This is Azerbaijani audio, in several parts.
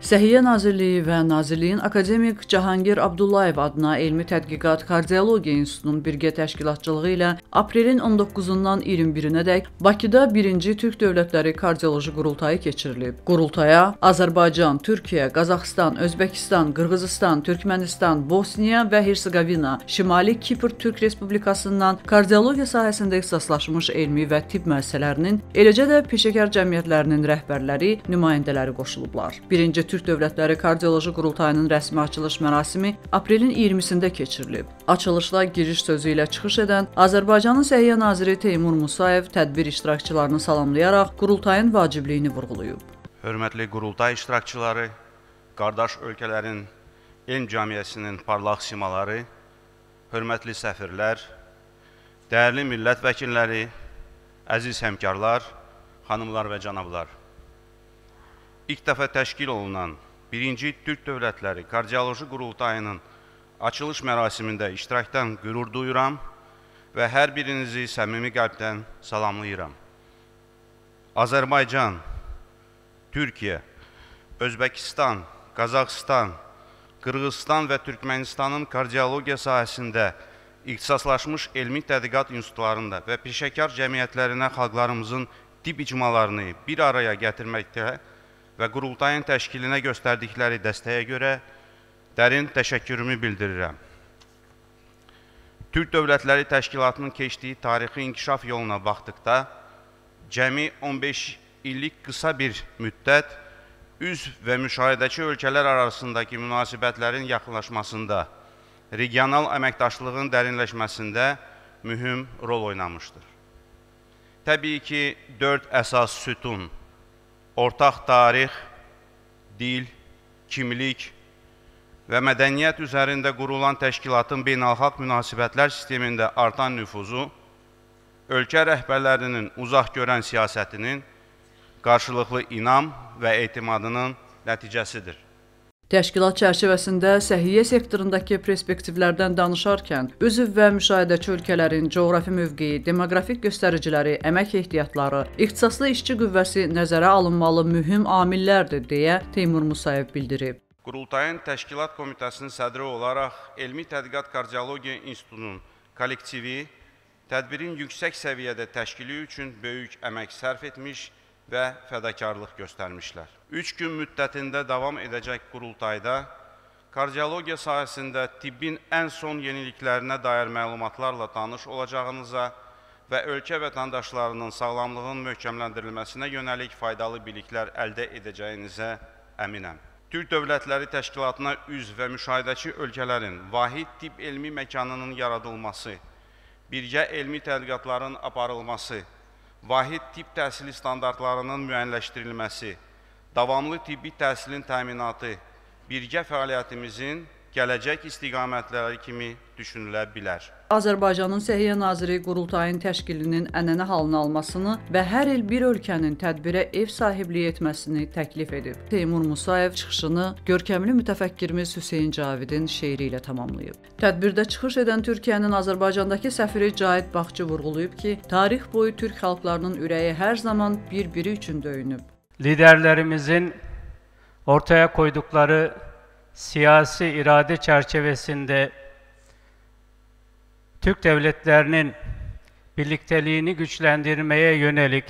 Səhiyyə Nazirliyi və Nazirliyin akademik Cahangir Abdullayev adına Elmi Tədqiqat Kardiologiya İnstitutunun birgə təşkilatçılığı ilə aprelin 19-dan 21-nədək Bakıda 1-ci Türk Dövlətləri Kardioloji Qurultayı keçirilib. Qurultaya Azərbaycan, Türkiyə, Qazaxıstan, Özbəkistan, Qırğızistan, Türkmənistan, Bosniya və Hersegovina, Şimali Kipr Türk Respublikasından kardiologiya sahəsində ixtisaslaşmış elmi və tibb müəssisələrinin, eləcə də peşəkar cəmiyyətlərinin rəhbərləri, nümayəndələri qoşulublar. 1-ci Türk Dövlətləri Kardioloji Qurultayının rəsmi açılış mərasimi aprelin 20-sində keçirilib. Açılışda giriş sözü ilə çıxış edən Azərbaycanın Səhiyyə naziri Teymur Musayev tədbir iştirakçılarını salamlayaraq qurultayın vacibliyini vurğulayıb. Hörmətli qurultay iştirakçıları, qardaş ölkələrin elm cəmiyyətinin parlaq simaları, hörmətli səfirlər, dəyərli millət vəkilləri, əziz həmkarlar, xanımlar və cənablar ilk dəfə təşkil olunan 1-ci Türk Dövlətləri Kardioloji Qurultayının açılış mərasimində iştirakdan qürur duyuram və hər birinizi səmimi qəlbdən salamlayıram. Azərbaycan, Türkiyə, Özbəkistan, Qazaxıstan, Qırğızstan və Türkmənistanın kardiologiya sahəsində ixtisaslaşmış elmi tədqiqat institutlarında və peşəkar cəmiyyətlərinə xalqlarımızın tibb icmalarını bir araya gətirməkdə və qurultayın təşkilinə göstərdikləri dəstəyə görə dərin təşəkkürümü bildirirəm. Türk Dövlətləri Təşkilatının keçdiyi tarixi inkişaf yoluna baxdıqda, cəmi 15 illik qısa bir müddət üzv və müşahidəçi ölkələr arasındakı münasibətlərin yaxınlaşmasında, regional əməkdaşlığın dərinləşməsində mühüm rol oynamışdır. Təbii ki, dörd əsas sütun ortaq tarix, dil, kimlik və mədəniyyət üzərində qurulan təşkilatın beynəlxalq münasibətlər sistemində artan nüfuzu, ölkə rəhbərlərinin uzaq görən siyasətinin qarşılıqlı inam və etimadının nəticəsidir. Təşkilat çərçivəsində səhiyyə sektorundakı perspektivlərdən danışarkən, üzv və müşahidəçi ölkələrin coğrafi mövqeyi, demoqrafik göstəriciləri, əmək ehtiyatları, ixtisaslı işçi qüvvəsi nəzərə alınmalı mühüm amillərdir deyə Teymur Musayev bildirib. Qurultayın Təşkilat Komitəsinin sədri olaraq Elmi Tədqiqat Kardiologiya İnstitutunun kollektivi tədbirin yüksək səviyyədə təşkili üçün böyük əmək sərf etmiş və fədakarlıq göstərmişlər. Üç gün müddətində davam edəcək qurultayda kardiologiya sahəsində tibbin ən son yeniliklərinə dair məlumatlarla tanış olacağınıza və ölkə vətəndaşlarının sağlamlığının möhkəmləndirilməsinə yönəlik faydalı biliklər əldə edəcəyinizə əminəm. Türk Dövlətləri Təşkilatına üzv və müşahidəçi ölkələrin vahid tibb elmi məkanının yaradılması, birgə elmi tədqiqatların aparılması, vahid tibb təhsili standartlarının müəyyənləşdirilməsi, davamlı tibbi təhsilin təminatı birgə fəaliyyətimizin gələcək istiqamətləri kimi düşünülə bilər. Azərbaycanın Səhiyyə Naziri qurultayın təşkilinin ənənə halına almasını və hər il bir ölkənin tədbirə ev sahibliyi etməsini təklif edib. Teymur Musayev çıxışını görkəmli mütəfəkkirimiz Hüseyn Cavidin şeiri ilə tamamlayıb. Tədbirdə çıxış edən Türkiyənin Azərbaycandakı səfiri Cahid Baxçı vurğulayıb ki, tarix boyu türk xalqlarının ürəyi hər zaman bir-biri üçün döyünüb. Liderlərimizin ortaya koydukları siyasi irade çerçevesinde Türk devletlerinin birlikteliğini güçlendirmeye yönelik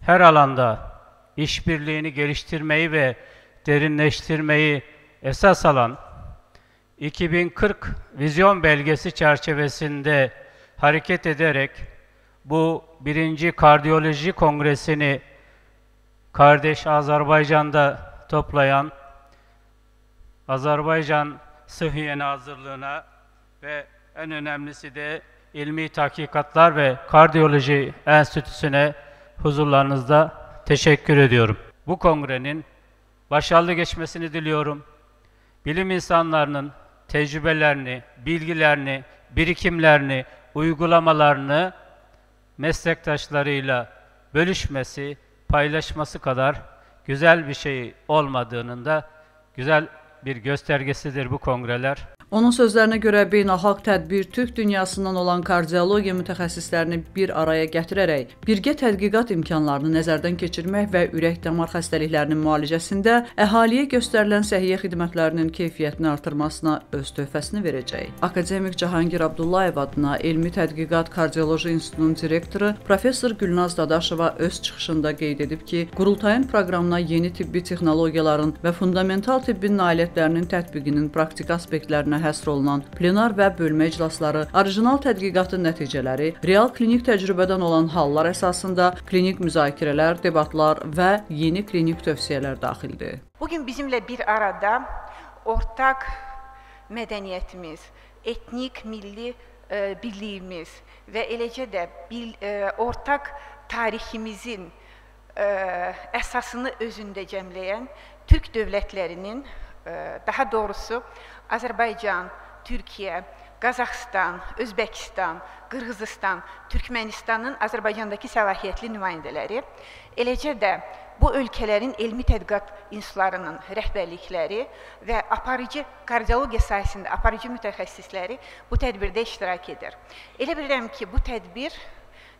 her alanda işbirliğini geliştirmeyi ve derinleştirmeyi esas alan 2040 vizyon belgesi çerçevesinde hareket ederek bu birinci kardiyoloji kongresini kardeş Azerbaycan'da toplayan Azerbaycan Sıhhiye Nazırlığı'na ve en önemlisi de İlmi Tahkikatlar ve Kardiyoloji Enstitüsü'ne huzurlarınızda teşekkür ediyorum. Bu kongrenin başarılı geçmesini diliyorum. Bilim insanlarının tecrübelerini, bilgilerini, birikimlerini, uygulamalarını meslektaşlarıyla bölüşmesi, paylaşması kadar güzel bir şey olmadığının da güzel bir göstergesidir bu kongreler. Onun sözlərinə görə beynəlxalq tədbir türk dünyasından olan kardiologiya mütəxəssislərini bir araya gətirərək birgə tədqiqat imkanlarını nəzərdən keçirmək və ürək-damar xəstəliklərinin müalicəsində əhaliyə göstərilən səhiyyə xidmətlərinin keyfiyyətini artırmasına öz töhfəsini verəcək. Akademik Cahangir Abdullayev adına Elmi Tədqiqat Kardioloji İnstitutunun direktoru professor Gülnaz Dadaşova öz çıxışında qeyd edib ki, qurultayın proqramına yeni tibbi texnologiyaların və fundamental tibbin nailiyyətlərinin tətbiqinin praktiki aspektlərinə həsr olunan plenar və bölmə iclasları, orijinal tədqiqatın nəticələri, real klinik təcrübədən olan hallar əsasında klinik müzakirələr, debatlar və yeni klinik tövsiyələr daxildir. Bugün bizimlə bir arada ortaq mədəniyyətimiz, etnik, milli e, birliyimiz və eləcə də bil, e, ortaq tariximizin e, əsasını özündə cəmləyən türk dövlətlərinin, daha doğrusu Azərbaycan, Türkiyə, Qazaxstan, Özbəkistan, Qırğızistan, Türkmənistanın Azərbaycandakı səlahiyyətli nümayəndələri, eləcə də bu ölkələrin elmi tədqiqat institutlarının rəhbərlikləri və aparıcı kardiologiya sahəsində aparıcı mütəxəssisləri bu tədbirdə iştirak edir. Elə bilirəm ki, bu tədbir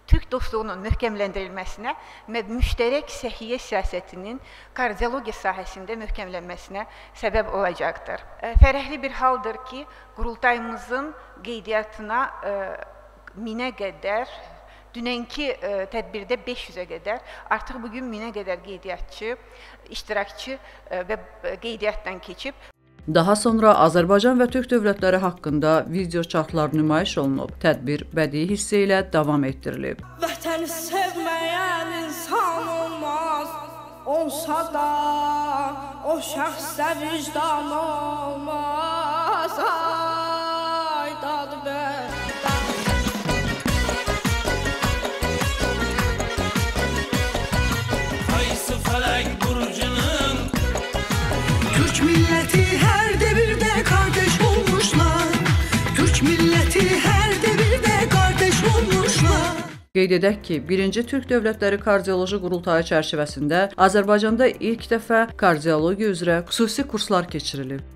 Türk dostluğunun möhkəmləndirilməsinə və müştərək səhiyyə siyasətinin kardiologiya sahəsində möhkəmlənməsinə səbəb olacaqdır. Fərəhli bir haldır ki, qurultayımızın qeydiyyatına minə qədər Dünənki ə, tədbirdə 500-ə qədər, artıq bu gün 1000-ə qədər qeydiyyatçı, iştirakçı ə, və qeydiyyatdan keçib. Daha sonra Azərbaycan və Türk dövlətləri haqqında video çarxlar nümayiş olunub. Tədbir bədii hissə ilə davam etdirilib. Vətəni sevməyən insan olmaz. Olsa da o şəxsdə vicdan olmaz. Ay dadı bə. Qeyd edək ki, 1-ci Türk Dövlətləri Kardioloji Qurultayı çərçivəsində Azərbaycanda ilk dəfə kardiologiya üzrə xüsusi kurslar keçirilib.